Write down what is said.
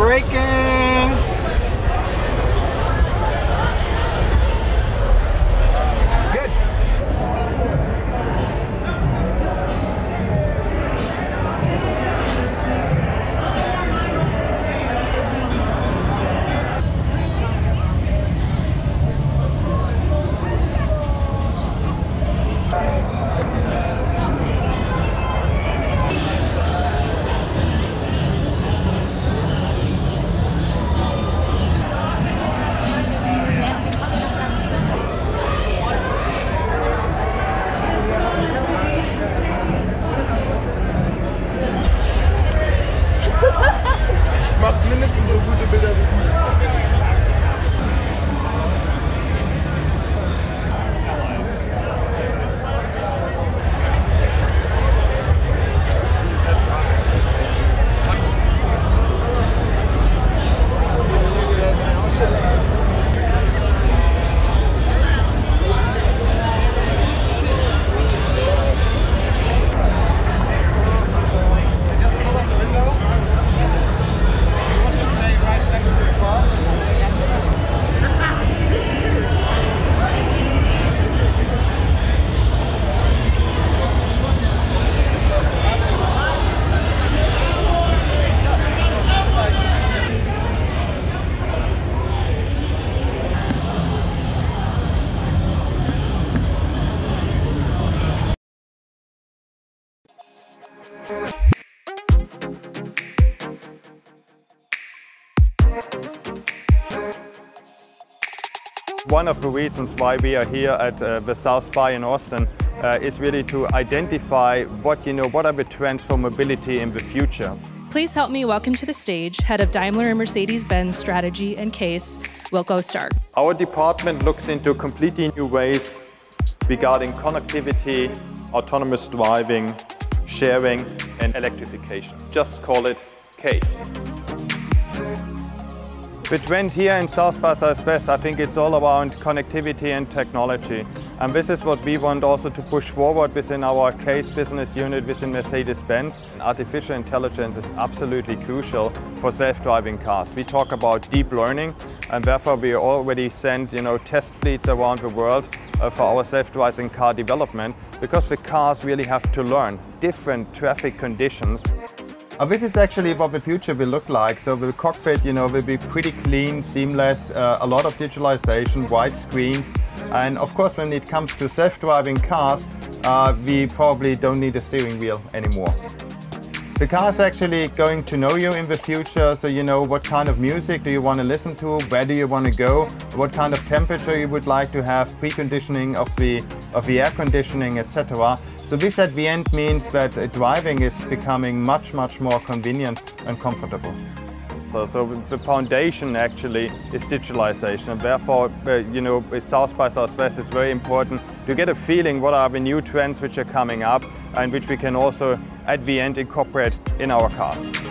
Braking! menace is a good debate. One of the reasons why we are here at uh, the South by in Austin uh, is really to identify what you know what are the trends for mobility in the future. Please help me welcome to the stage head of Daimler and Mercedes-Benz strategy and case, Wilko Stark. Our department looks into completely new ways regarding connectivity, autonomous driving, sharing and electrification. Just call it CASE. Trend here in South by Southwest, I think it's all about connectivity and technology. And this is what we want also to push forward within our case business unit within Mercedes-Benz. Artificial intelligence is absolutely crucial for self-driving cars. We talk about deep learning and therefore we already send you know, test fleets around the world uh, for our self-driving car development because the cars really have to learn different traffic conditions. Uh, this is actually what the future will look like. So the cockpit, you know, will be pretty clean, seamless, uh, a lot of digitalization, wide screens. And of course, when it comes to self-driving cars, uh, we probably don't need a steering wheel anymore. The car is actually going to know you in the future, so you know what kind of music do you want to listen to, where do you want to go, what kind of temperature you would like to have, preconditioning of the, of the air conditioning, etc. So this at the end means that driving is becoming much, much more convenient and comfortable. So, so the foundation actually is digitalization and therefore, uh, you know, with South by Southwest it's very important to get a feeling what are the new trends which are coming up and which we can also at the end incorporate in our cars.